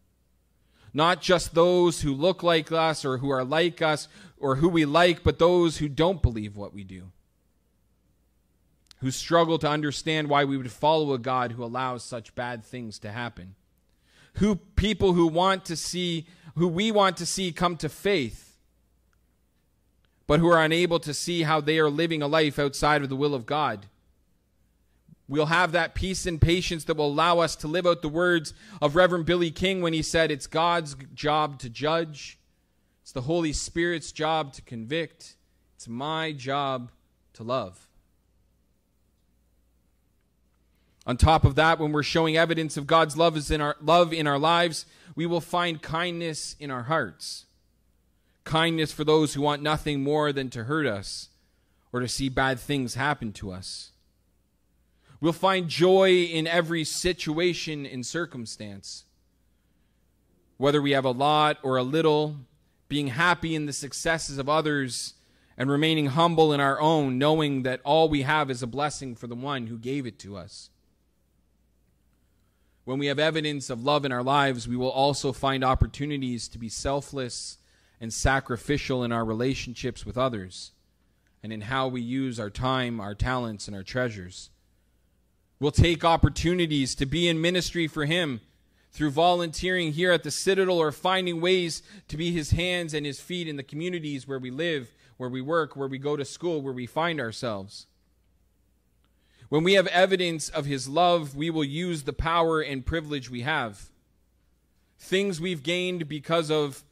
Not just those who look like us or who are like us or who we like, but those who don't believe what we do, who struggle to understand why we would follow a God who allows such bad things to happen, who people who want to see, who we want to see come to faith, but who are unable to see how they are living a life outside of the will of God We'll have that peace and patience that will allow us to live out the words of Reverend Billy King when he said, It's God's job to judge, it's the Holy Spirit's job to convict, it's my job to love. On top of that, when we're showing evidence of God's love is in our love in our lives, we will find kindness in our hearts. Kindness for those who want nothing more than to hurt us or to see bad things happen to us. We'll find joy in every situation and circumstance. Whether we have a lot or a little, being happy in the successes of others and remaining humble in our own, knowing that all we have is a blessing for the one who gave it to us. When we have evidence of love in our lives, we will also find opportunities to be selfless and sacrificial in our relationships with others and in how we use our time, our talents, and our treasures. We'll take opportunities to be in ministry for Him through volunteering here at the Citadel or finding ways to be His hands and His feet in the communities where we live, where we work, where we go to school, where we find ourselves. When we have evidence of His love, we will use the power and privilege we have. Things we've gained because of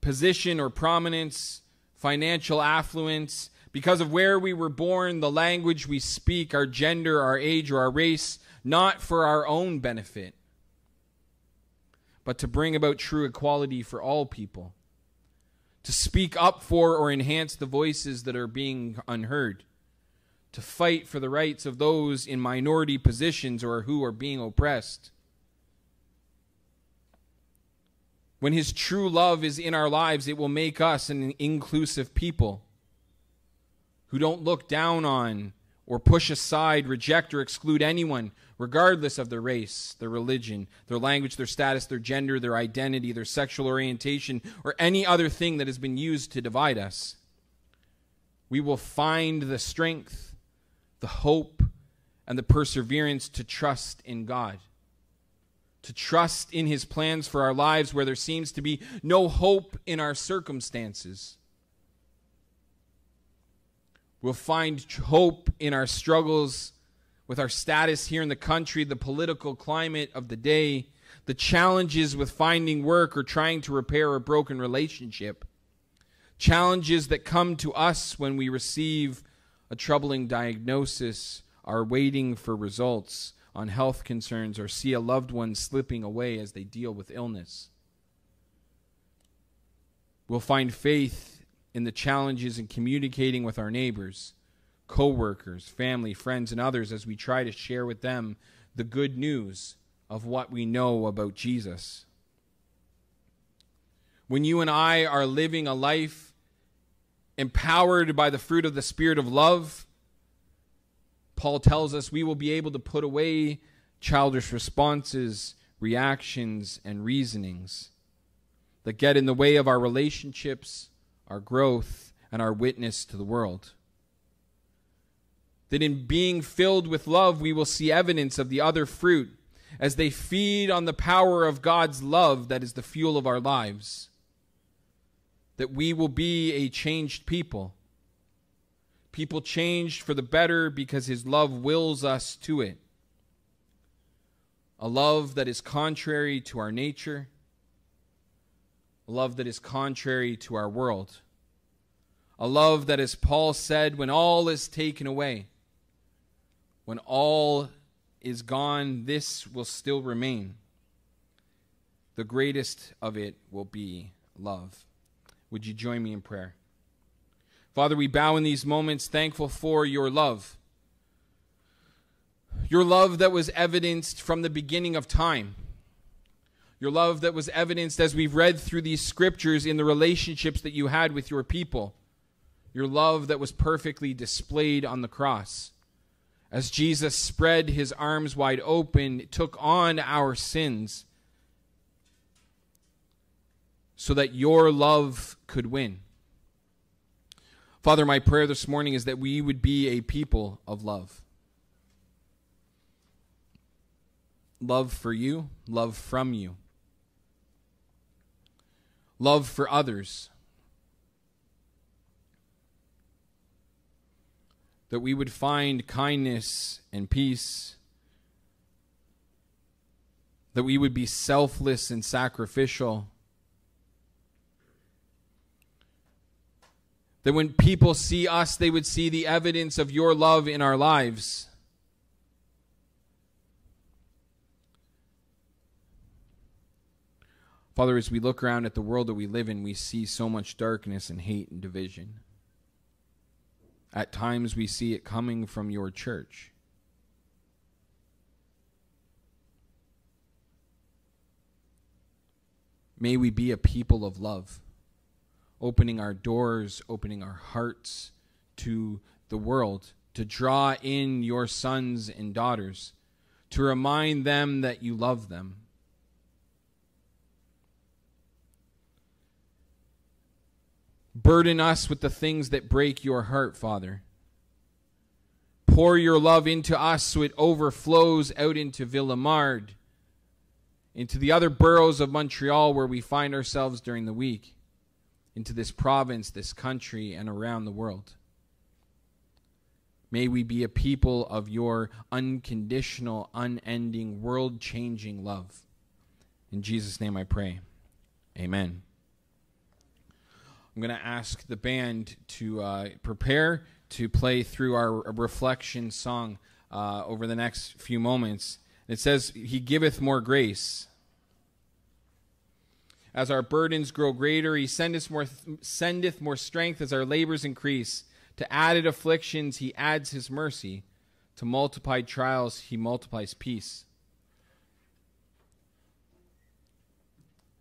position or prominence, financial affluence, because of where we were born, the language we speak, our gender, our age, or our race, not for our own benefit, but to bring about true equality for all people, to speak up for or enhance the voices that are being unheard, to fight for the rights of those in minority positions or who are being oppressed. When His true love is in our lives, it will make us an inclusive people who don't look down on or push aside, reject, or exclude anyone, regardless of their race, their religion, their language, their status, their gender, their identity, their sexual orientation, or any other thing that has been used to divide us. We will find the strength, the hope, and the perseverance to trust in God. To trust in His plans for our lives where there seems to be no hope in our circumstances We'll find hope in our struggles with our status here in the country, the political climate of the day, the challenges with finding work or trying to repair a broken relationship, challenges that come to us when we receive a troubling diagnosis, are waiting for results on health concerns, or see a loved one slipping away as they deal with illness. We'll find faith in the challenges in communicating with our neighbors, co-workers, family, friends, and others as we try to share with them the good news of what we know about Jesus. When you and I are living a life empowered by the fruit of the Spirit of love, Paul tells us we will be able to put away childish responses, reactions, and reasonings that get in the way of our relationships, our growth, and our witness to the world. That in being filled with love, we will see evidence of the other fruit as they feed on the power of God's love that is the fuel of our lives. That we will be a changed people. People changed for the better because His love wills us to it. A love that is contrary to our nature, a love that is contrary to our world. A love that, as Paul said, when all is taken away, when all is gone, this will still remain. The greatest of it will be love. Would you join me in prayer? Father, we bow in these moments, thankful for your love. Your love that was evidenced from the beginning of time. Your love that was evidenced as we've read through these scriptures in the relationships that you had with your people. Your love that was perfectly displayed on the cross as Jesus spread his arms wide open, took on our sins so that your love could win. Father, my prayer this morning is that we would be a people of love. Love for you, love from you, love for others that we would find kindness and peace, that we would be selfless and sacrificial. That when people see us, they would see the evidence of your love in our lives. Father, as we look around at the world that we live in, we see so much darkness and hate and division. At times we see it coming from your church. May we be a people of love, opening our doors, opening our hearts to the world, to draw in your sons and daughters, to remind them that you love them Burden us with the things that break your heart, Father. Pour your love into us so it overflows out into Ville-Émard, into the other boroughs of Montreal where we find ourselves during the week, into this province, this country, and around the world. May we be a people of your unconditional, unending, world changing love. In Jesus' name I pray. Amen. I'm going to ask the band to uh, prepare to play through our reflection song uh, over the next few moments. It says, He giveth more grace. As our burdens grow greater, He sendeth more, sendeth more strength as our labors increase. To added afflictions, He adds His mercy. To multiplied trials, He multiplies peace.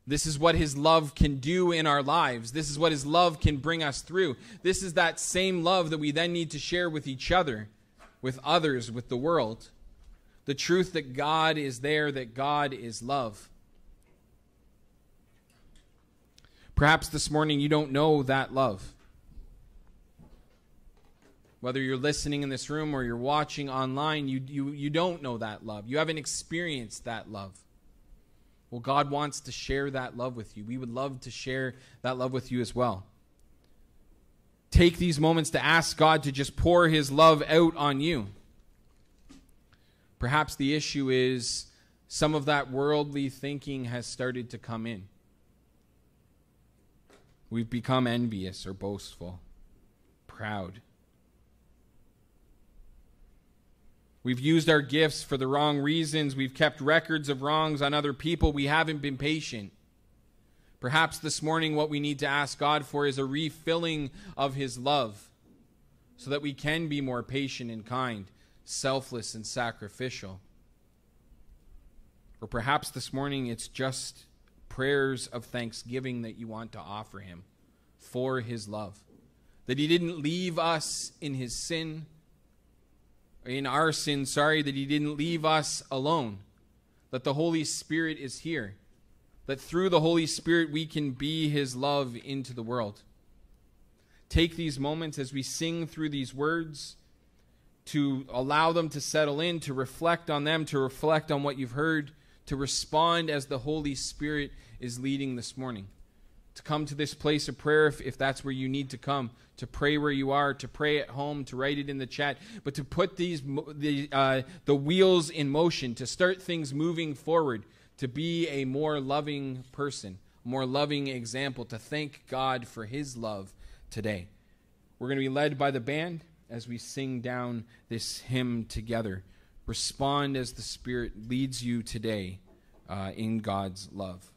This is what his love can do in our lives. This is what his love can bring us through. This is that same love that we then need to share with each other, with others, with the world. The truth that God is there, that God is love. Perhaps this morning you don't know that love. Whether you're listening in this room or you're watching online, you, you, you don't know that love. You haven't experienced that love. Well, God wants to share that love with you. We would love to share that love with you as well. Take these moments to ask God to just pour his love out on you. Perhaps the issue is some of that worldly thinking has started to come in. We've become envious or boastful, proud. We've used our gifts for the wrong reasons. We've kept records of wrongs on other people. We haven't been patient. Perhaps this morning, what we need to ask God for is a refilling of His love so that we can be more patient and kind, selfless and sacrificial. Or perhaps this morning, it's just prayers of thanksgiving that you want to offer Him for His love. That He didn't leave us in His sin in our sin, sorry, that He didn't leave us alone, that the Holy Spirit is here, that through the Holy Spirit we can be His love into the world. Take these moments as we sing through these words to allow them to settle in, to reflect on them, to reflect on what you've heard, to respond as the Holy Spirit is leading this morning. To come to this place of prayer if, if that's where you need to come, to pray where you are, to pray at home, to write it in the chat, but to put these the uh, the wheels in motion, to start things moving forward, to be a more loving person, more loving example, to thank God for His love today. We're going to be led by the band as we sing down this hymn together. Respond as the Spirit leads you today uh, in God's love.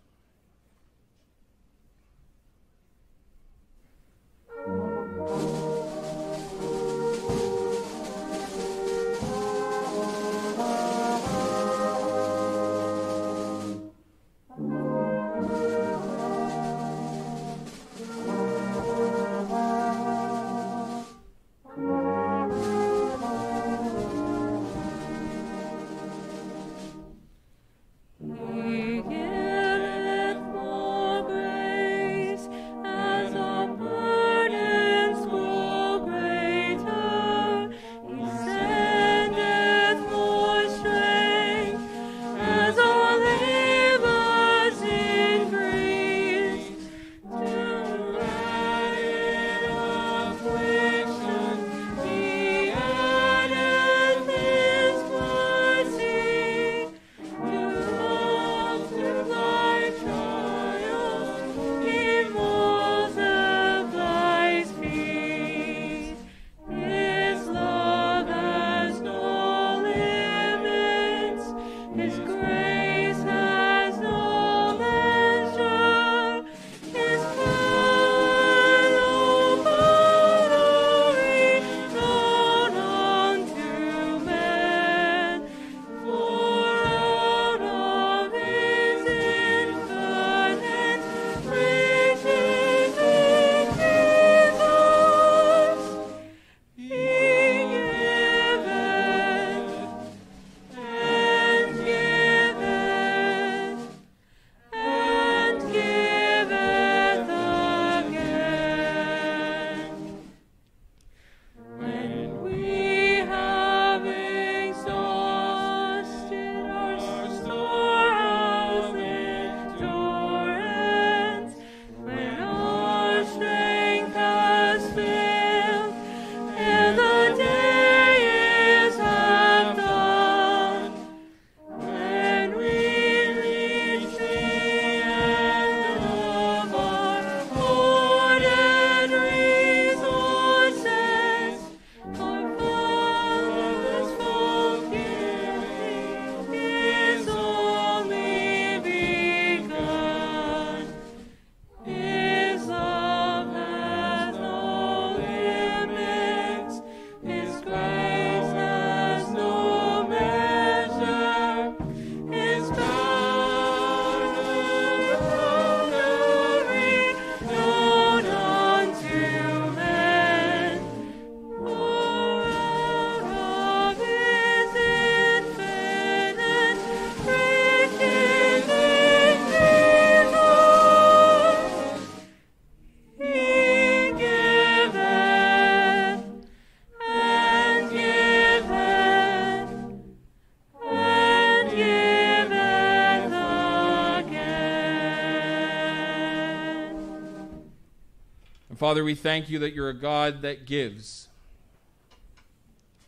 Father, we thank you that you're a God that gives,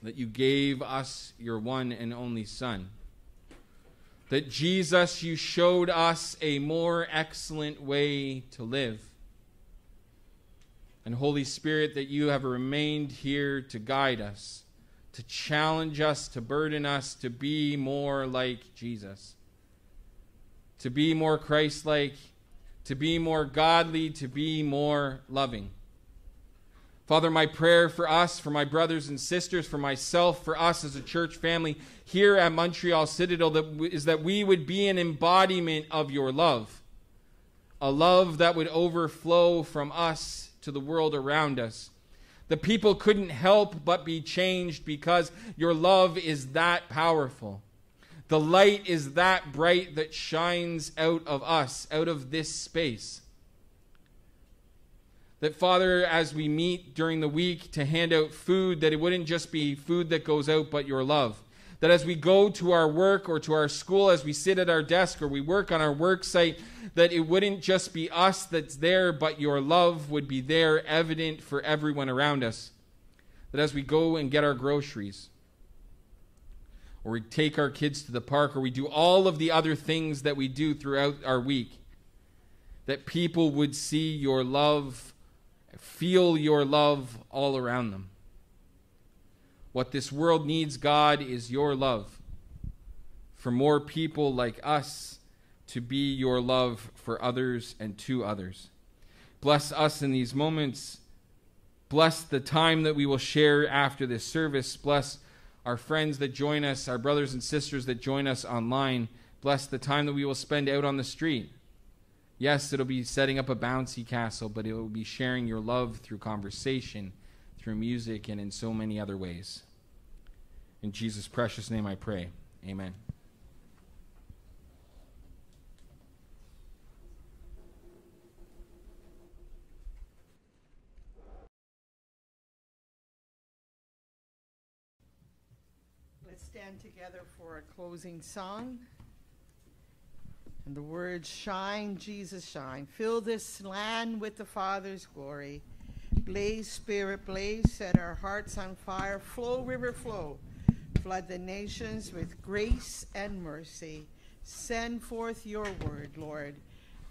that you gave us your one and only Son. That Jesus, you showed us a more excellent way to live. And Holy Spirit, that you have remained here to guide us, to challenge us, to burden us to be more like Jesus, to be more Christ like to be more godly, to be more loving. Father, my prayer for us, for my brothers and sisters, for myself, for us as a church family here at Montreal Citadel that is that we would be an embodiment of your love. A love that would overflow from us to the world around us. The people couldn't help but be changed because your love is that powerful The light is that bright that shines out of us, out of this space. That, Father, as we meet during the week to hand out food, that it wouldn't just be food that goes out, but your love. That as we go to our work or to our school, as we sit at our desk or we work on our work site, that it wouldn't just be us that's there, but your love would be there, evident for everyone around us. That as we go and get our groceries, or we take our kids to the park, or we do all of the other things that we do throughout our week, that people would see your love, feel your love all around them. What this world needs, God, is your love. For more people like us to be your love for others and to others. Bless us in these moments. Bless the time that we will share after this service. Bless our friends that join us, our brothers and sisters that join us online. Bless the time that we will spend out on the street. Yes, it'll be setting up a bouncy castle, but it will be sharing your love through conversation, through music, and in so many other ways. In Jesus' precious name I pray. Amen. Let's stand together for a closing song. And the words shine, Jesus shine. Fill this land with the Father's glory. Blaze, Spirit, blaze, set our hearts on fire. Flow, river, flow. Flood the nations with grace and mercy. Send forth your word, Lord,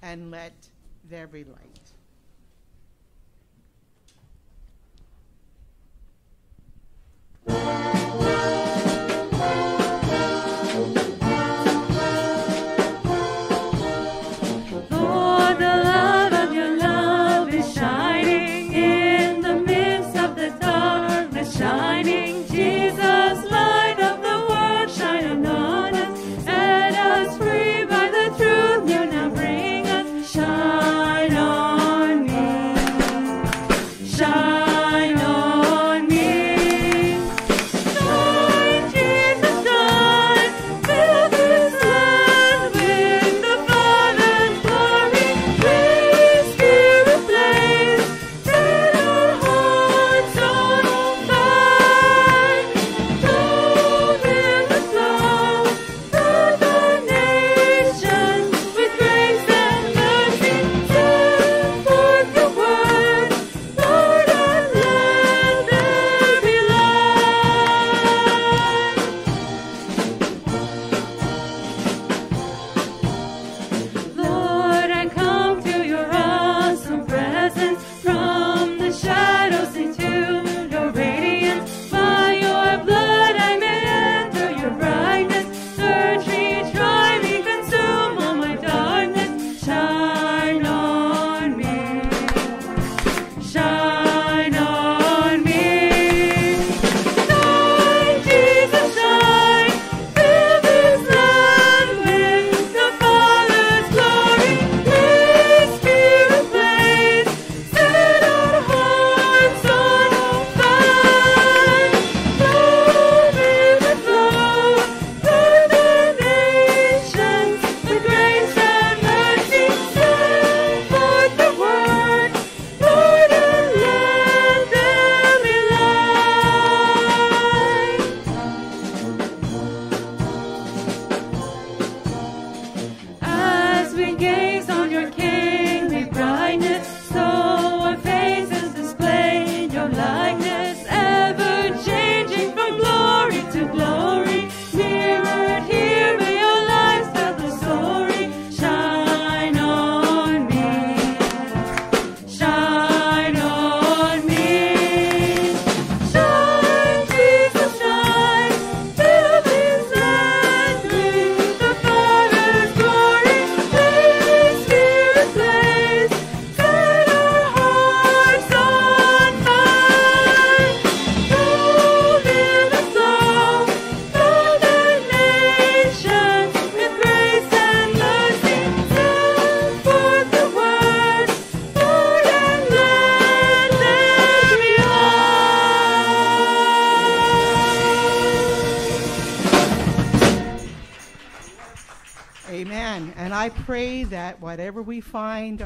and let there be light.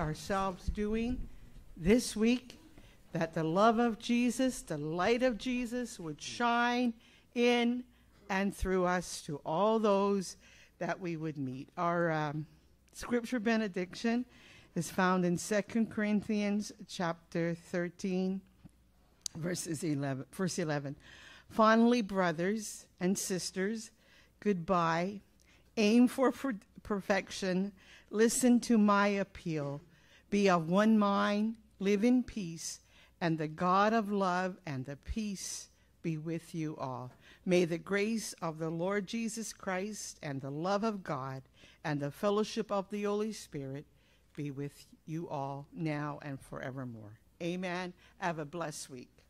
Ourselves doing this week, that the love of Jesus, the light of Jesus would shine in and through us to all those that we would meet. Our um, scripture benediction is found in 2 Corinthians chapter 13, verses 11, verse 11. Finally, brothers and sisters, goodbye. Aim for per- perfection. Listen to my appeal. Be of one mind, live in peace, and the God of love and the peace be with you all. May the grace of the Lord Jesus Christ and the love of God and the fellowship of the Holy Spirit be with you all now and forevermore. Amen. Have a blessed week.